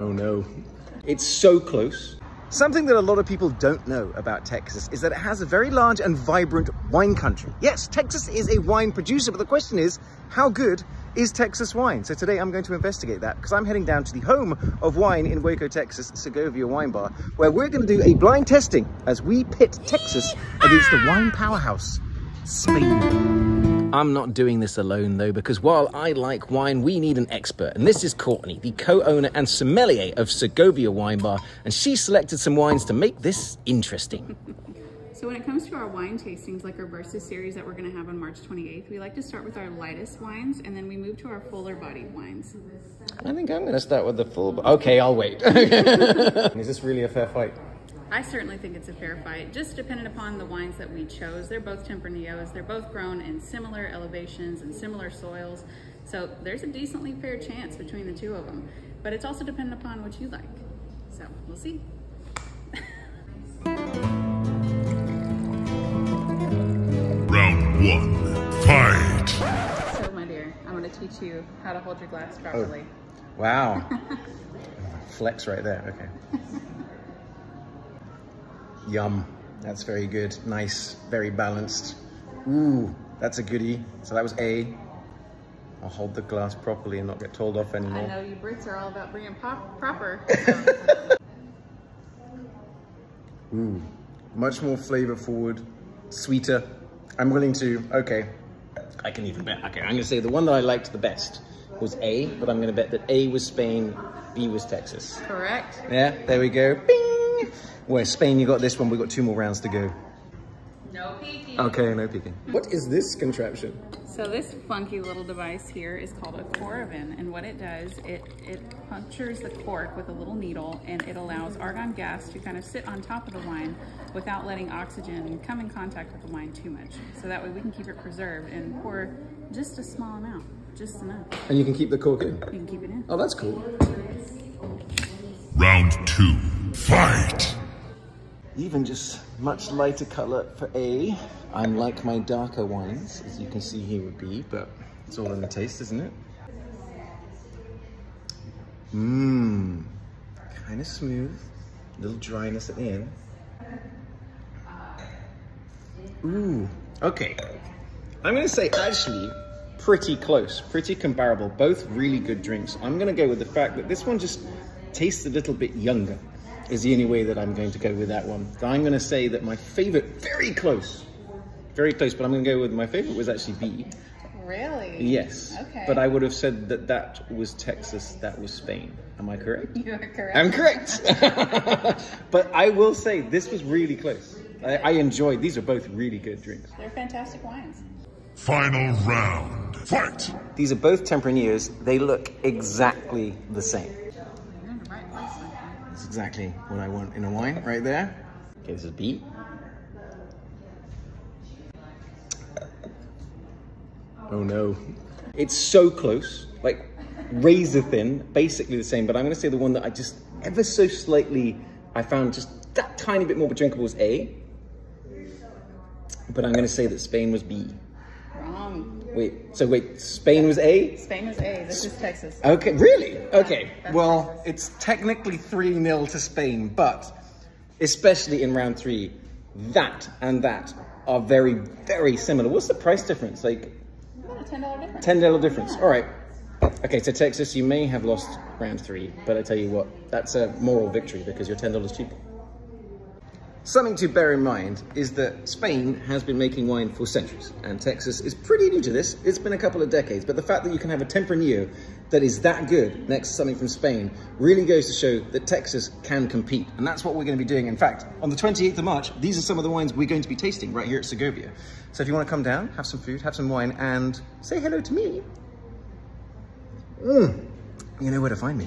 Oh no. It's so close. Something that a lot of people don't know about Texas is that it has a very large and vibrant wine country. Yes, Texas is a wine producer, but the question is, how good is Texas wine? So today I'm going to investigate that because I'm heading down to the home of wine in Waco, Texas, Segovia Wine Bar, where we're going to do a blind testing as we pit Texas against the wine powerhouse, Spain. I'm not doing this alone though, because while I like wine, we need an expert. And this is Courtney, the co-owner and sommelier of Segovia Wine Bar, and she selected some wines to make this interesting. So when it comes to our wine tastings, like our Versus series that we're gonna have on March 28th, we like to start with our lightest wines and then we move to our fuller bodied wines. I think I'm gonna start with the full, okay, I'll wait. is this really a fair fight? I certainly think it's a fair fight, just dependent upon the wines that we chose. They're both Tempranillos. They're both grown in similar elevations and similar soils. So there's a decently fair chance between the two of them. But it's also dependent upon what you like. So we'll see. Round one, fight! So my dear, I'm gonna teach you how to hold your glass properly. Oh. Wow. Flex right there, okay. Yum. That's very good. Nice, very balanced. Ooh, that's a goodie. So that was A. I'll hold the glass properly and not get told off anymore. I know you Brits are all about being pop proper. Ooh, much more flavor forward, sweeter. I'm willing to, okay, I can even bet. Okay, I'm gonna say the one that I liked the best was A, but I'm gonna bet that A was Spain, B was Texas. Correct. Yeah, there we go. Bing! Where Spain, you got this one, we got two more rounds to go. No peeking. Okay, no peeking. What is this contraption? So this funky little device here is called a Coravin, and what it does, it, it punctures the cork with a little needle, and it allows argon gas to kind of sit on top of the wine without letting oxygen come in contact with the wine too much. So that way we can keep it preserved and pour just a small amount, just enough. And you can keep the cork in? You can keep it in. Oh, that's cool. Round two, fight! Even just much lighter color for A. Unlike my darker wines, as you can see here would be, but it's all in the taste, isn't it? Mmm, kind of smooth, little dryness at the end. Ooh, okay. I'm gonna say actually pretty close, pretty comparable, both really good drinks. I'm gonna go with the fact that this one just tastes a little bit younger is the only way that I'm going to go with that one. I'm going to say that my favorite, very close, very close, but I'm going to go with my favorite was actually B. Really? Yes. Okay. But I would have said that that was Texas, that was Spain. Am I correct? You are correct. I'm correct. but I will say this was really close. I, I enjoyed, these are both really good drinks. They're fantastic wines. Final round, fight! These are both Tempranillos. They look exactly the same. You're in the right place, my friend. That's exactly what I want in a wine right there. Okay, this is B. Oh no. It's so close, like razor thin, basically the same, but I'm gonna say the one that I just ever so slightly, I found just that tiny bit more drinkable was A. But I'm gonna say that Spain was B. Wrong. Wait, so wait, Spain was A? Spain was A. This is Texas. Okay, really? Okay. that's Well, it's technically 3 0 to Spain, but especially in round three, that and that are very, very similar. What's the price difference? Like About a ten dollar difference. $10 difference. All right. Okay, so Texas, you may have lost round three, but I tell you what, that's a moral victory because you're $10 cheaper. Something to bear in mind is that Spain has been making wine for centuries, and Texas is pretty new to this. It's been a couple of decades, but the fact that you can have a Tempranillo that is that good next to something from Spain really goes to show that Texas can compete, and that's what we're going to be doing. In fact, on the 28th of March, these are some of the wines we're going to be tasting right here at Segovia. So if you want to come down, have some food, have some wine, and say hello to me, mm, you know where to find me.